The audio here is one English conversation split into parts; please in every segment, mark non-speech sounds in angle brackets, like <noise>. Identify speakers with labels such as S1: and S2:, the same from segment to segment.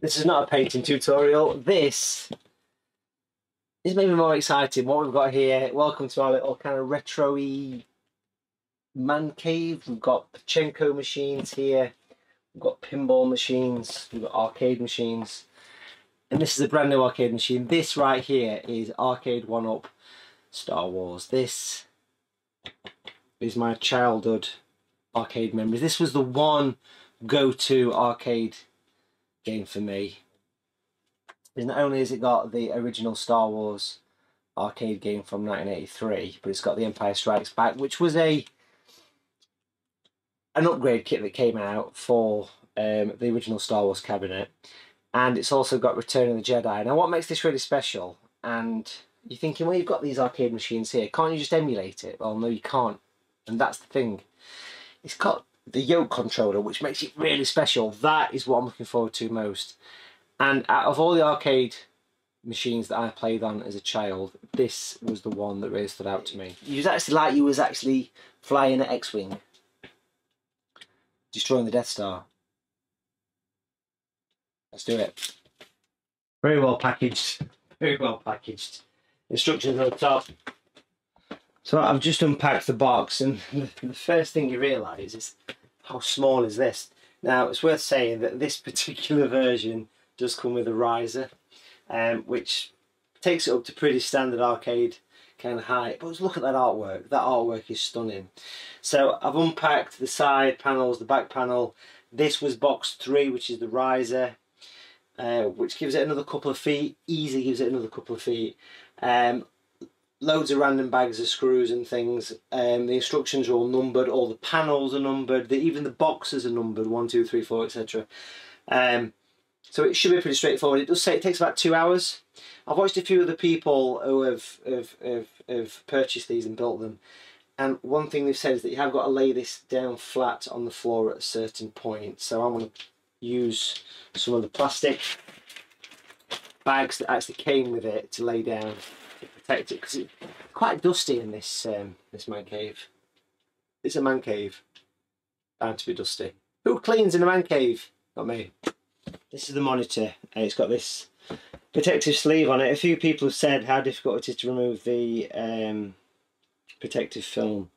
S1: this is not a painting tutorial. This is maybe more exciting. What we've got here, welcome to our little kind of retro-y man cave. We've got Pachinko machines here. We've got pinball machines. We've got arcade machines. And this is a brand new arcade machine. This right here is Arcade 1-Up Star Wars. This is my childhood arcade memories. This was the one go-to arcade game for me. Is not only has it got the original Star Wars arcade game from 1983, but it's got the Empire Strikes Back, which was a an upgrade kit that came out for um, the original Star Wars cabinet, and it's also got Return of the Jedi. Now, what makes this really special? And you're thinking, well, you've got these arcade machines here. Can't you just emulate it? Well, no, you can't. And that's the thing. It's got the yoke controller, which makes it really special. That is what I'm looking forward to most. And out of all the arcade machines that I played on as a child, this was the one that really stood out to me. You was actually like you was actually flying an X-wing, destroying the Death Star. Let's do it. Very well packaged. Very well packaged. Instructions on the top. So I've just unpacked the box and the first thing you realise is how small is this? Now it's worth saying that this particular version does come with a riser um, which takes it up to pretty standard arcade kind of height but look at that artwork. That artwork is stunning. So I've unpacked the side panels the back panel. This was box three which is the riser uh, which gives it another couple of feet easy gives it another couple of feet. Um, loads of random bags of screws and things. Um, the instructions are all numbered, all the panels are numbered, the, even the boxes are numbered, one, two, three, four, etc. Um, so it should be pretty straightforward. It does say it takes about two hours. I've watched a few other people who have, have, have, have purchased these and built them. And one thing they've said is that you have got to lay this down flat on the floor at a certain point. So I'm going to use some of the plastic bags that actually came with it to lay down protect it because it's quite dusty in this um, this man cave. It's a man cave. Bound to be dusty. Who cleans in a man cave? Not me. This is the monitor. And it's got this protective sleeve on it. A few people have said how difficult it is to remove the um, protective film.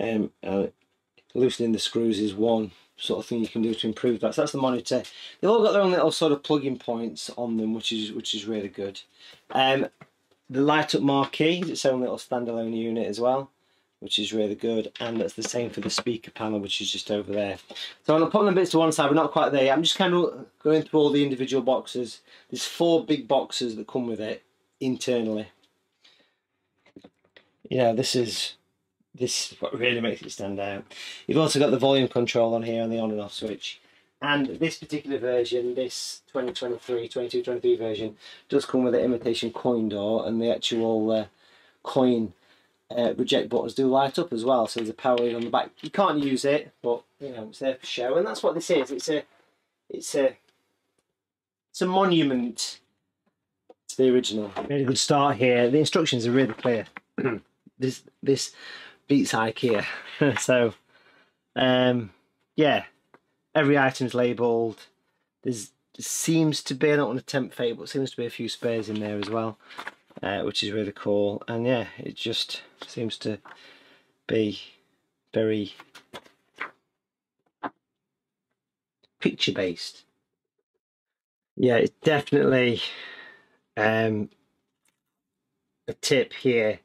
S1: Um, uh, loosening the screws is one sort of thing you can do to improve that. So that's the monitor. They've all got their own little sort of plug-in points on them, which is which is really good. Um, the light up marquee is its own little standalone unit as well which is really good and that's the same for the speaker panel which is just over there. So I'm to put them bits to one side we're not quite there yet. I'm just kind of going through all the individual boxes. There's four big boxes that come with it internally. You know this is this is what really makes it stand out. You've also got the volume control on here and the on and off switch and this particular version, this 2023, 22, 23 version, does come with an imitation coin door and the actual uh, coin uh, reject buttons do light up as well. So there's a power lead on the back. You can't use it, but you know it's there for show, and that's what this is. It's a, it's a, it's a monument to the original. Really good start here. The instructions are really clear. <clears throat> this this beats IKEA, <laughs> so um, yeah every item's labelled. There's there seems to be, I don't want to tempt fate, but seems to be a few spares in there as well, uh, which is really cool. And yeah, it just seems to be very picture based. Yeah, it's definitely um, a tip here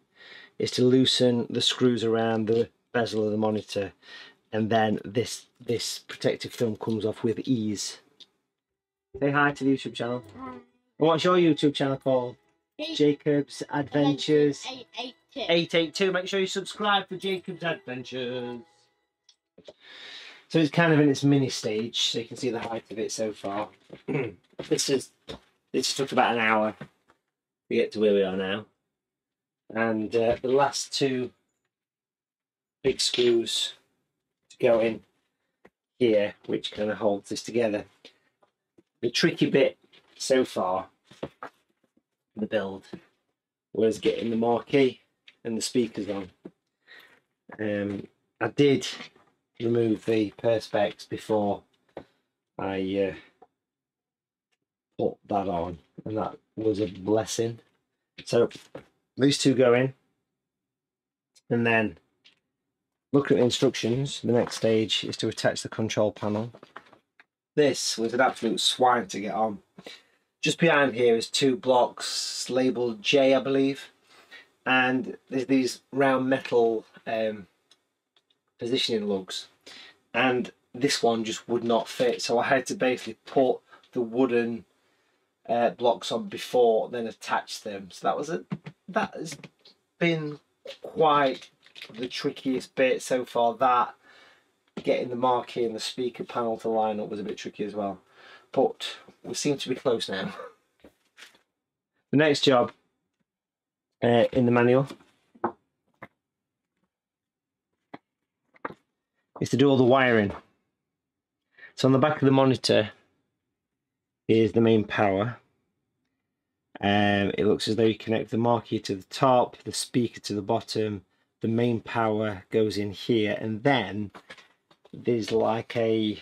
S1: is to loosen the screws around the bezel of the monitor and then this this protective film comes off with ease. Say hi to the YouTube channel. Hi. And what's your YouTube channel called? Jacob's Adventures 882. Make sure you subscribe for Jacob's Adventures. So it's kind of in its mini stage, so you can see the height of it so far. <clears throat> this is this took about an hour to get to where we are now. And uh, the last two big screws go in here, which kind of holds this together. The tricky bit so far, the build, was getting the marquee and the speakers on. Um, I did remove the perspex before I uh, put that on, and that was a blessing. So these two go in, and then look at the instructions. The next stage is to attach the control panel. This was an absolute swine to get on. Just behind here is two blocks labelled J, I believe, and there's these round metal um, positioning lugs, and this one just would not fit. So I had to basically put the wooden uh, blocks on before, then attach them. So that was a that has been quite the trickiest bit so far. That getting the marquee and the speaker panel to line up was a bit tricky as well, but we seem to be close now. <laughs> The next job uh, in the manual is to do all the wiring. So on the back of the monitor is the main power. Um, it looks as though you connect the marquee to the top, the speaker to the bottom, the main power goes in here, and then there's like a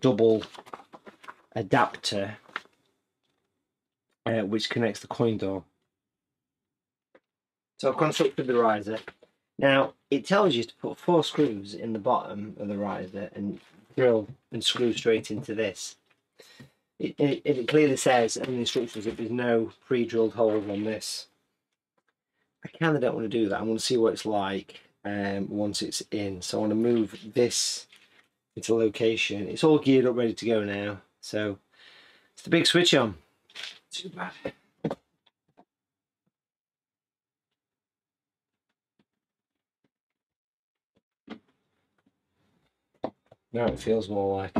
S1: double adapter uh, which connects the coin door. So I've constructed the riser. Now it tells you to put four screws in the bottom of the riser and drill and screw straight into this. It, it, it clearly says in the instructions that there's no pre-drilled holes on this. I kind of don't want to do that. I want to see what it's like um, once it's in. So I want to move this into location. It's all geared up, ready to go now. So it's the big switch on. Too bad. Now it feels more like.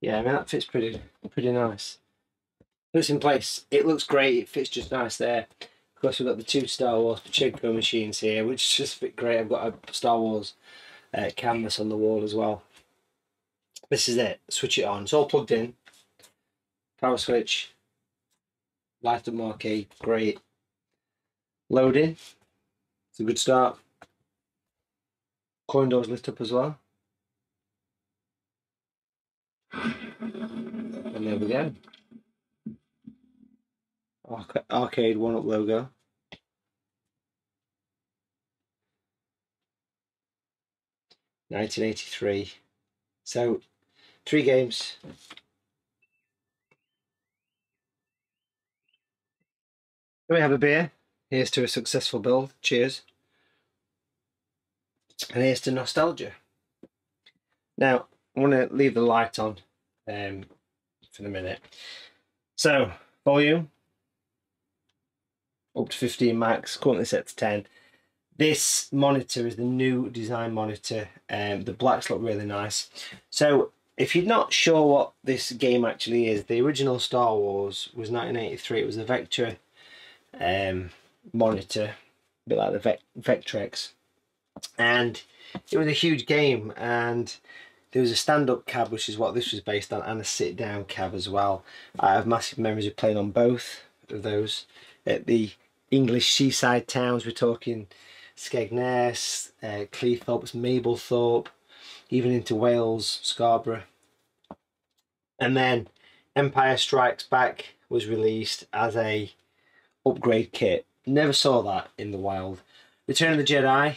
S1: Yeah, I mean that fits pretty pretty nice. It's in place. It looks great. It fits just nice there. Of course, we've got the two Star Wars Pachinko machines here, which just fit great. I've got a Star Wars uh, canvas on the wall as well. This is it. Switch it on. It's all plugged in. Power switch. Light up marquee. Great. Loading. It's a good start. Coin doors lit up as well. And there we go. Arcade One Up logo. Nineteen eighty three. So three games. we have a beer. Here's to a successful build. Cheers. And here's to nostalgia. Now, I want to leave the light on um, for the minute. So, volume up to 15 max, currently set to 10. This monitor is the new design monitor. Um, the blacks look really nice. So, if you're not sure what this game actually is, the original Star Wars was 1983. It was a vector um, monitor, a bit like the Vectrex and it was a huge game and there was a stand-up cab which is what this was based on and a sit-down cab as well i have massive memories of playing on both of those at the english seaside towns we're talking skegness uh, cleethorpes mablethorpe even into wales scarborough. And then empire strikes back was released as a upgrade kit. Never saw that in the wild. Return of the jedi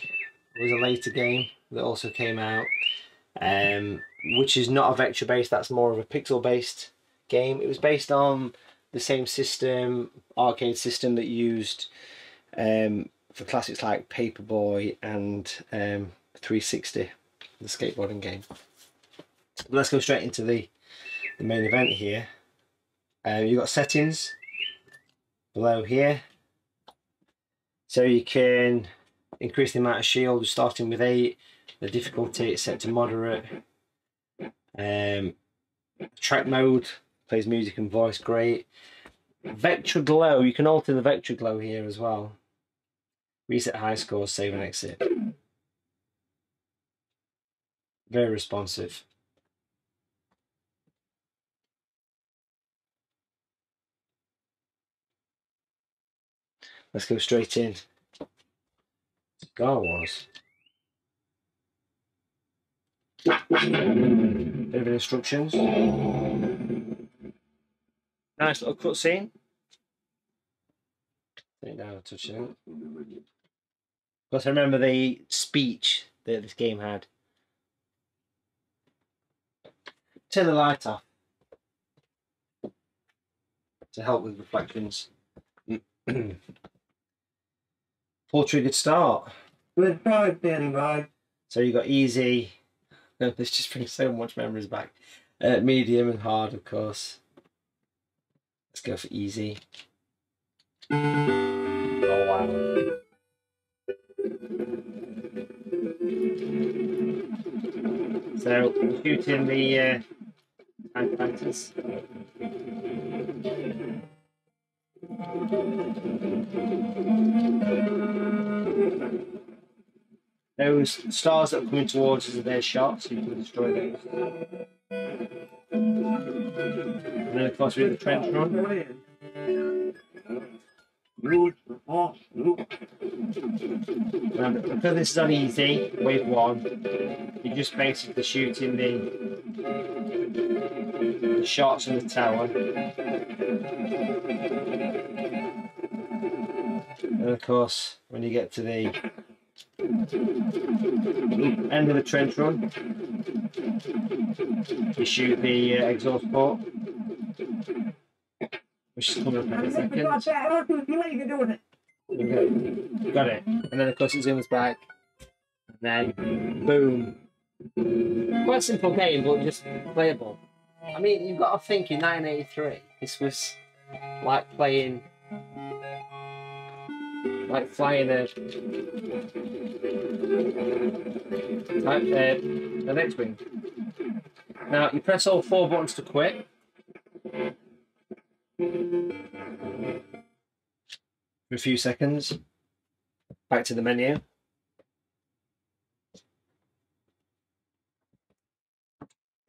S1: was a later game that also came out, um, which is not a vector based, that's more of a pixel based game. It was based on the same system, arcade system that used um, for classics like Paperboy and um, 360, the skateboarding game. But let's go straight into the, the main event here. Um, you've got settings below here. So you can increase the amount of shield starting with 8 the difficulty is set to moderate um, track mode plays music and voice great. Vector glow you can alter the Vector glow here as well. Reset high scores save and exit. Very responsive. Let's go straight in. Star Wars. Bit of instructions. Nice little cutscene. Take it down, touching it. Of course, I remember the speech that this game had. Turn the light off to help with reflections. <clears throat> Four triggered start.
S2: Good try, Danny Rod.
S1: So you got easy. <laughs> This just brings so much memories back. Uh, medium and hard, of course. Let's go for easy. Oh wow. So shooting the uh, tank fighters. Those stars that are coming towards us are their shots, so you can destroy those. Course we have the trench
S2: oh, root.
S1: Because this is on easy, one, you're just basically shooting the, the shots in the tower. And of course, when you get to the end of the trench run, you shoot the uh, exhaust port, which is coming up in a
S2: You
S1: second.
S2: got that. Oh, You know you can do
S1: got it. And then of course it zooms back. And then boom. Quite a simple game, but just playable. I mean, you've got to think in 1983, this was like playing, like flying a, like uh, an X-wing. Now you press all four buttons to quit. For a few seconds. Back to the menu.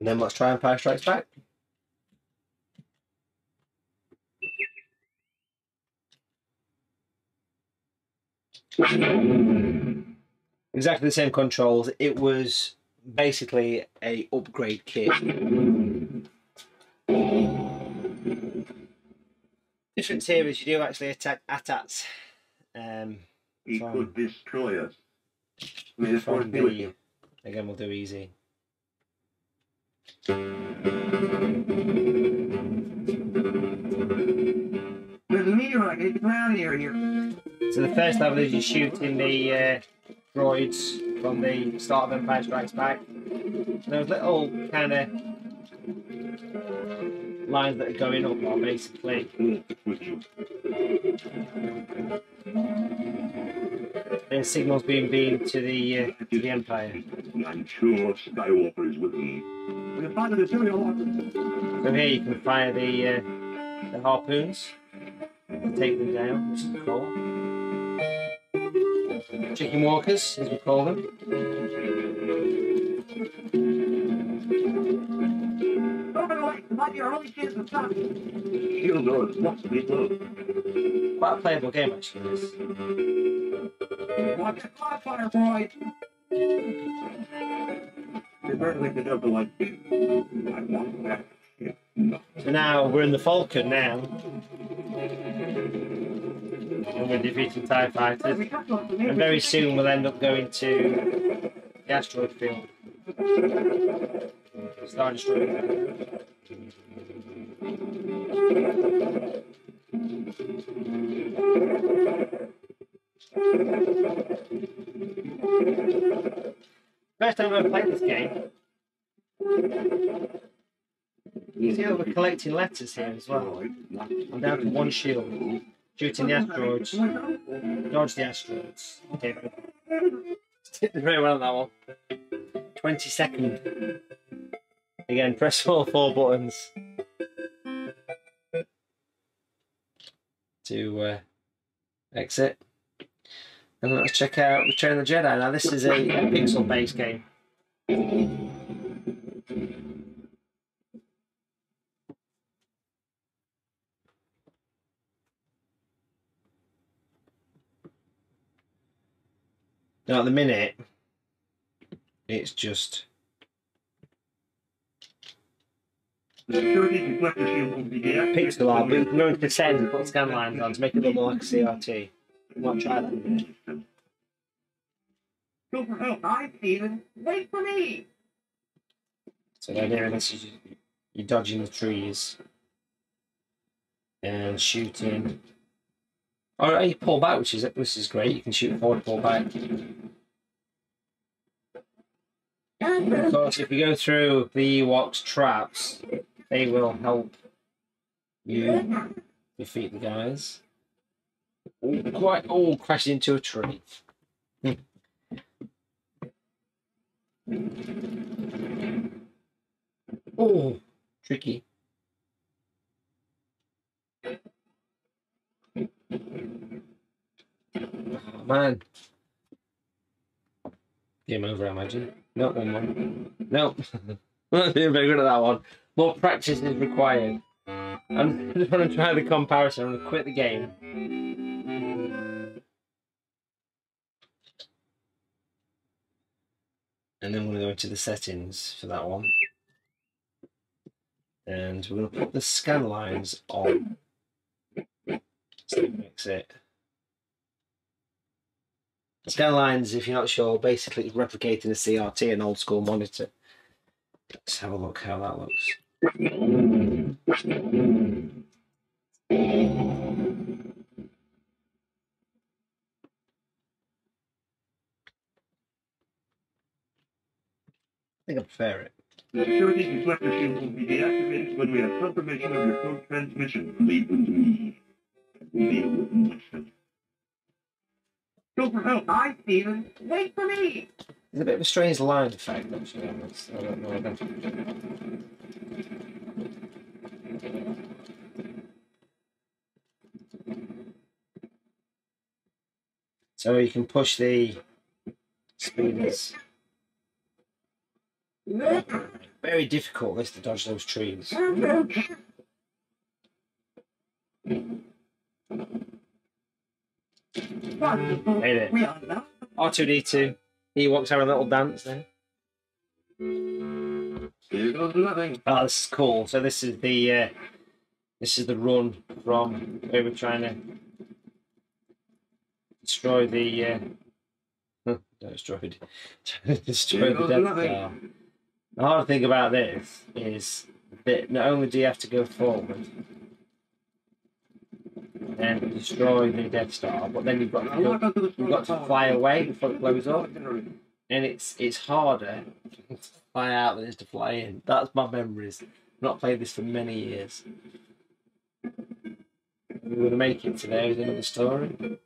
S1: And then let's try Empire Strikes Back. Exactly the same controls. It was basically a upgrade kit. Difference here is you do actually attack ATATs. Um,
S2: He
S1: Fine.
S2: could destroy us. May the force
S1: from
S2: be with
S1: the,
S2: you.
S1: again, we'll do easy.
S2: There's a meteorite hitting the ground here. here.
S1: So the first level is you shooting the uh, droids from the start of Empire Strikes Back. Those little kind of lines that are going up are basically
S2: Mm, with you.
S1: the signals being beamed to the uh, to the Empire.
S2: I'm sure Skywalker is with me. We have the serial
S1: So here you can fire the uh, the harpoons to take them down, which is cool. Chicken walkers, as we call them.
S2: Might be our only chance of stopping. Shield doors must be closed.
S1: Quite a playable game actually. This.
S2: Watch the crossfire, boys. They barely could have the light. I want that. shit. No.
S1: So now we're in the Falcon now. And we're defeating TIE fighters. And very soon we'll end up going to the asteroid field. Star Destroyer. First time I've ever played this game. You see how we're collecting letters here as well. I'm down to one shield. Shooting the asteroids. Dodge the asteroids. Okay. Did <laughs> very well on that one. 20 second. Again, press all four buttons to uh, exit. And let's check out Return of the Jedi. Now, this is a, a pixel based game. Now, at the minute, it's just
S2: The security reflector shield will be deactivated.
S1: Pixel art,
S2: when
S1: we can go into the send and put scan lines on to make it look more like a CRT. Might try that in a
S2: for help. Hi, Steven. Wait for me.
S1: So then here, this is you- you're dodging the trees and shooting. Oh, or you pull back, which is which is great. You can shoot forward, pull back. Of course, if you go through the Ewoks traps, they will help you defeat the guys. Oh, quite all crashed into a tree. oh, tricky. Oh, man. Game over, I imagine. No, one more. No. <laughs> <laughs> Not doing very good at that one. More practice is required. I'm just want to try the comparison. I'm going to quit the game. And then we're going to go into the settings for that one. And we're going to put the scan lines on. So makes it. Scan lines, if you're not sure, basically replicating a CRT, an old school monitor. Let's have a look how that looks. I think I prefer it.
S2: The security reflector shield will be deactivated when we have confirmation of your code transmission. Leave them to me. Deal with Winston. Go for help. Hi, Steven. Wait for me.
S1: There's a bit of a strange line effect, actually. on this. I don't know. So you can push the speeders. Very difficult this to dodge those trees. Made it.
S2: We are now.
S1: R2D2. Ewoks out a little dance there.
S2: Here goes nothing.
S1: Oh, this is cool. So this is the uh, this is the run from where we're trying to destroy the uh, not destroyed destroy <laughs> the Death. Star. The hard thing about this is that not only do you have to go forward and destroy the Death Star, but then you've got to you've got to fly away before it blows up and it's it's harder to fly out than it is to fly in. That's my memories. I've not played this for many years. We're going to make it today with another story.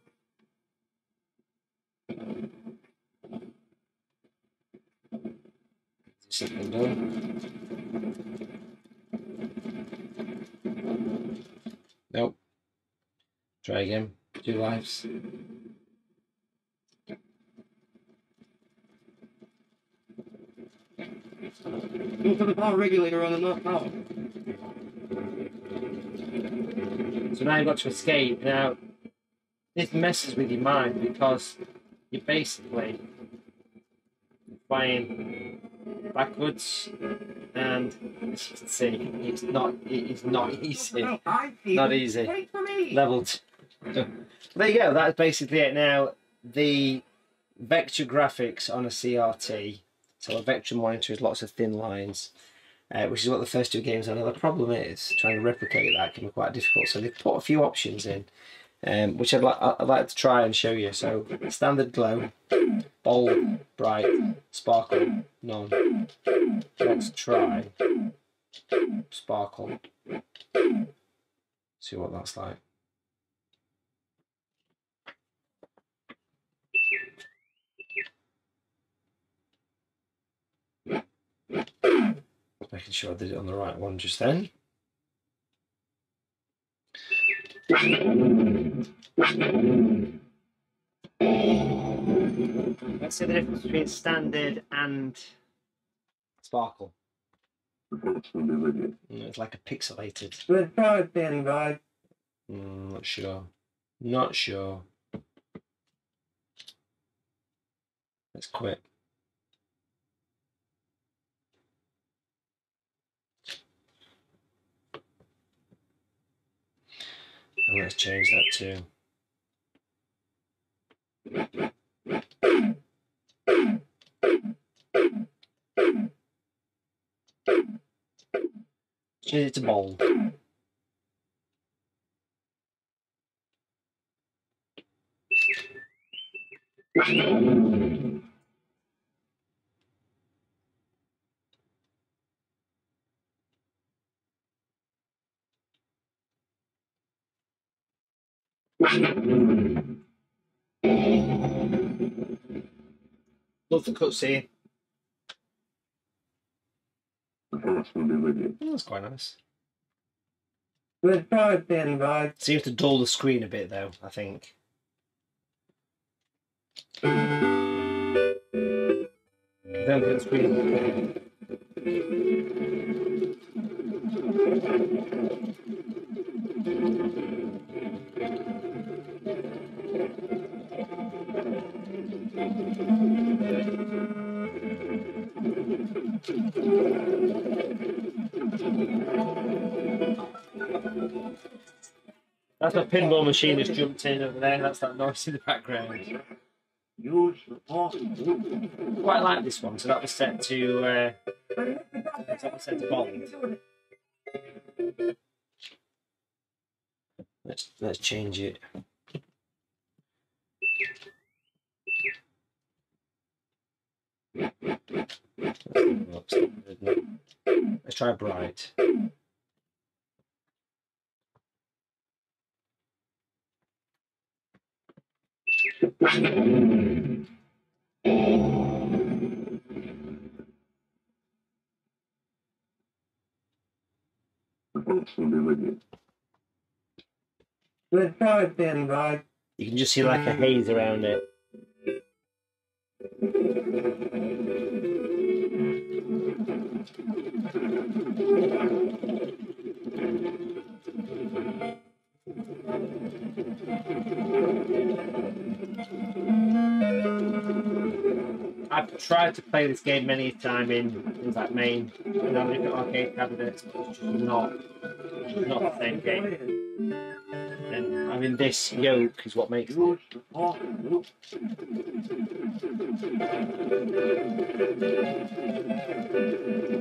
S1: Something done. Nope. Try again. Two lives.
S2: For the power regulator on the north tower.
S1: So now you've got to escape. Now, this messes with your mind because you're basically flying backwards, and as you can see, it's not it's not easy. Not easy.
S2: Wait for
S1: There you go. That's basically it. Now, the vector graphics on a CRT. So a vector monitor is lots of thin lines. Uh, which is what the first two games are. Now the problem is trying to replicate that can be quite difficult. So they've put a few options in, um, which I'd, li- I'd like to try and show you. So standard glow, bold, bright, sparkle, none. Let's try sparkle. See what that's like. Making sure I did it on the right one just then. Let's see the difference between standard and sparkle.
S2: Reports will be with you.
S1: Mm, It's like a pixelated.
S2: Red five standing.
S1: Mm, not sure. Not sure. Let's quit. Let's change that too. Change it to bold. <laughs> Love the cutscene.
S2: You.
S1: That's quite nice. Seems to dull the screen a bit though, I think. Don't the screen. That's a pinball machine that's jumped in over there. That's that noise in the background. Quite like this one. So that was set to. Uh, that was set to bold. Let's let's change it. Let's try bright.
S2: Good try, standing by.
S1: You can just see like a haze around it. I've tried to play this game many times in things like MAME and other different arcade cabinets, but it's just not, not the same game. And I mean, this yoke is what makes it. I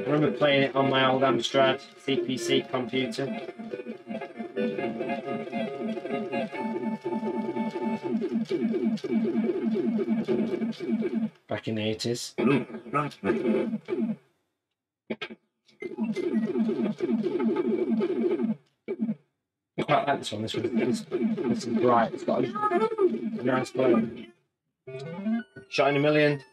S1: remember playing it on my old Amstrad CPC computer. Back in the 80s.
S2: Luke, transmit.
S1: I quite like this one. This one is bright. It's got a, nice glow. Shot a million.